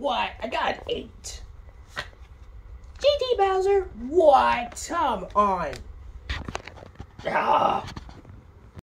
What? I got an eight. GT Bowser? What? Come on. Ah.